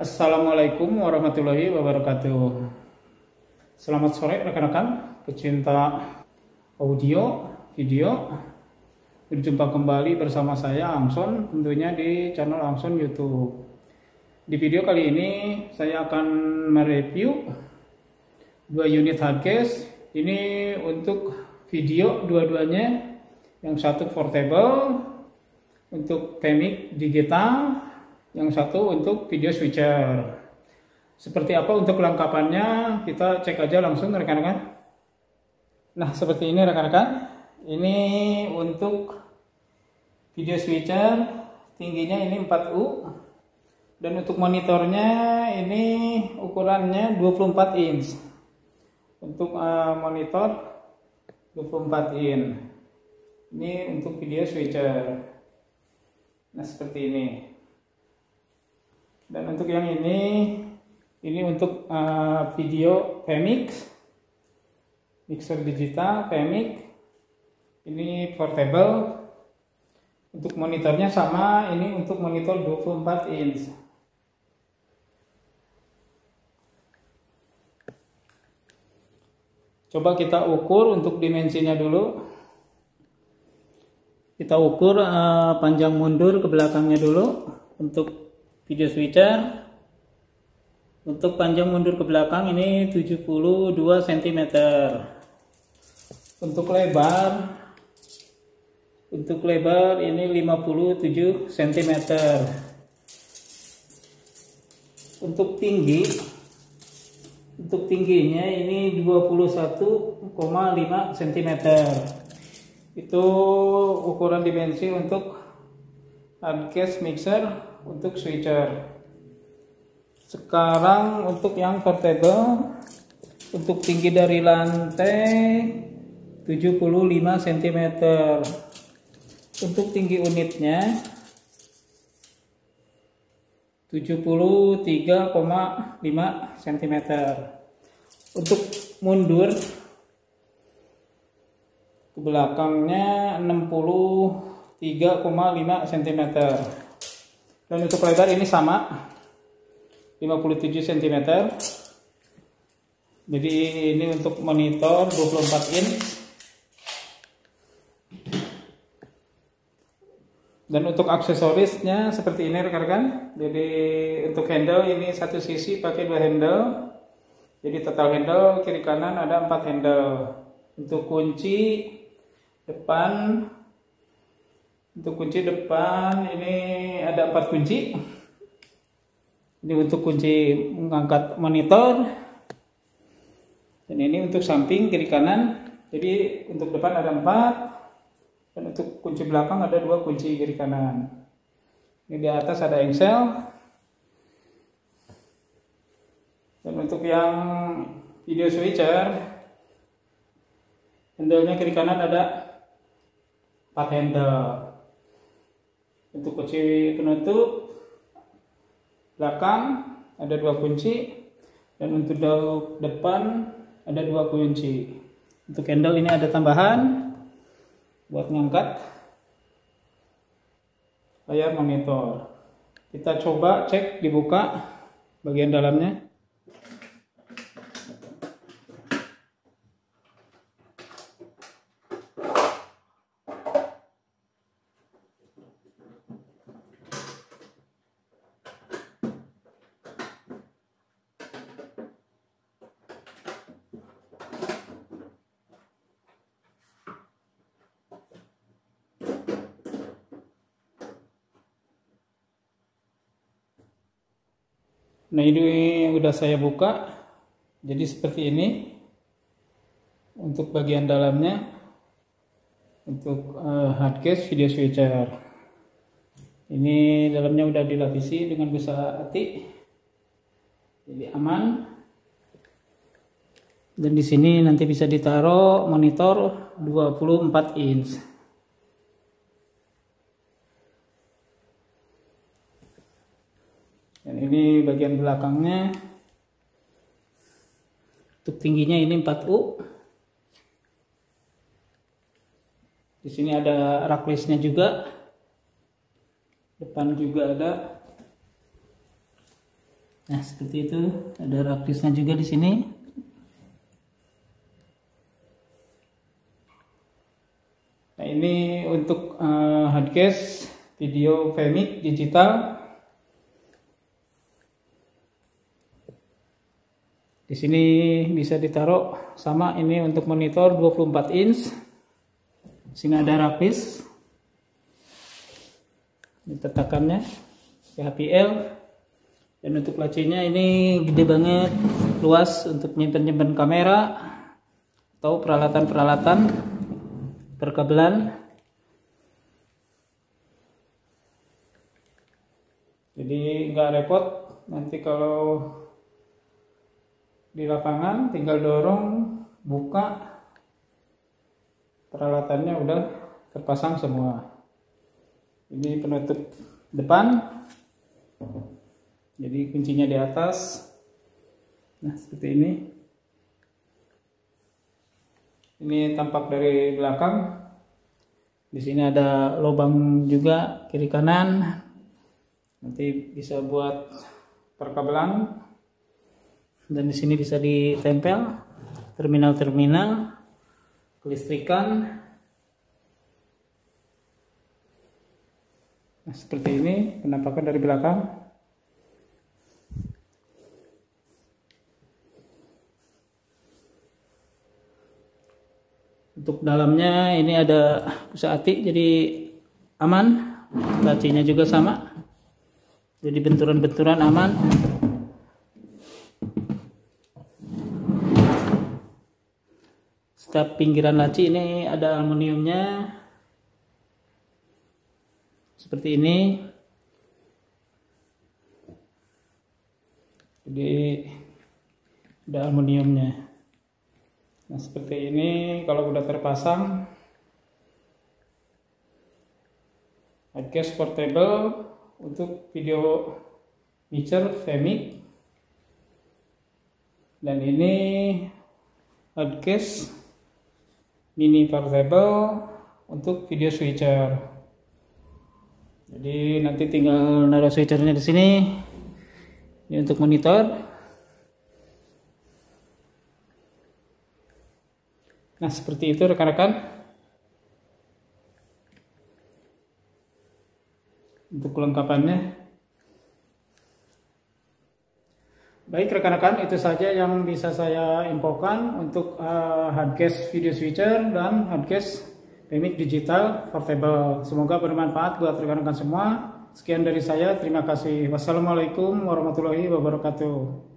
Assalamualaikum warahmatullahi wabarakatuh. Selamat sore rekan-rekan pecinta audio, video. Berjumpa kembali bersama saya Angson tentunya di channel Angson YouTube. Di video kali ini saya akan mereview dua unit hardcase. Ini untuk video dua-duanya. Yang satu portable untuk PMIC digital yang satu untuk video switcher. Seperti apa untuk kelengkapannya kita cek aja langsung rekan-rekan. Nah seperti ini rekan-rekan. Ini untuk video switcher tingginya ini 4U dan untuk monitornya ini ukurannya 24 inch. Untuk uh, monitor 24 inch. Ini untuk video switcher. Nah seperti ini dan untuk yang ini ini untuk uh, video PMix mixer digital PMix ini portable. Untuk monitornya sama ini untuk monitor 24 inch. Coba kita ukur untuk dimensinya dulu. Kita ukur uh, panjang mundur ke belakangnya dulu untuk video switcher untuk panjang mundur ke belakang ini 72 cm untuk lebar untuk lebar ini 57 cm untuk tinggi untuk tingginya ini 21,5 cm itu ukuran dimensi untuk hardcase mixer untuk switcher. Sekarang untuk yang portable untuk tinggi dari lantai 75 cm untuk tinggi unitnya 73,5 cm untuk mundur ke belakangnya 63,5 cm dan untuk lebar ini sama 57 cm jadi ini untuk monitor 24 inch dan untuk aksesorisnya seperti ini rekan-rekan. Jadi untuk handle ini satu sisi pakai dua handle. Jadi total handle kiri kanan ada empat handle. Untuk kunci depan untuk kunci depan ini ada empat kunci. Ini untuk kunci mengangkat monitor. Dan ini untuk samping kiri kanan. Jadi untuk depan ada empat. Dan untuk kunci belakang ada dua kunci kiri kanan. Ini di atas ada engsel. Dan untuk yang video switcher handle-nya kiri kanan ada empat handle untuk kunci penutup belakang ada dua kunci. Dan untuk depan ada dua kunci. Untuk handle ini ada tambahan. Buat ngangkat. Layar monitor. Kita coba cek dibuka bagian dalamnya Nah ini udah saya buka. Jadi seperti ini. Untuk bagian dalamnya. Untuk uh, hardcase video switcher. Ini dalamnya udah dilapisi dengan busa ati jadi aman. Dan di sini nanti bisa ditaruh monitor 24 inch dan ini bagian belakangnya untuk tingginya ini 4U di sini ada raklesnya juga depan juga ada Nah, seperti itu. Ada raktisnya juga di sini. Nah, ini untuk uh, hardcase video Vmic digital. Di sini bisa ditaruh sama ini untuk monitor 24 inch. Sini ada raktis. Ini tetakannya HPL dan untuk lacinya ini gede banget luas untuk nyimpen-nyimpen kamera atau peralatan-peralatan perkabelan jadi nggak repot nanti kalau di lapangan tinggal dorong buka. Peralatannya udah terpasang semua. Ini penutup depan. Jadi kuncinya di atas. Nah seperti ini. Ini tampak dari belakang. Di sini ada lubang juga kiri kanan. Nanti bisa buat perkabelan dan di sini bisa ditempel terminal-terminal kelistrikan. Nah seperti ini penampakan dari belakang. Untuk dalamnya ini ada busa ati jadi aman. Lacinya juga sama. Jadi benturan-benturan aman setiap pinggiran laci ini ada aluminiumnya. Seperti ini. Jadi ada aluminiumnya. Nah seperti ini kalau udah terpasang headcase portable untuk video mixer Femic dan ini headcase mini portable untuk video switcher jadi nanti tinggal naruh switchernya di sini ini untuk monitor Nah, seperti itu rekan-rekan. Untuk kelengkapannya. Baik rekan-rekan, itu saja yang bisa saya infokan untuk uh, hardcase video switcher dan hardcase PMIC digital portable. Semoga bermanfaat buat rekan-rekan semua. Sekian dari saya, terima kasih. Wassalamualaikum warahmatullahi wabarakatuh.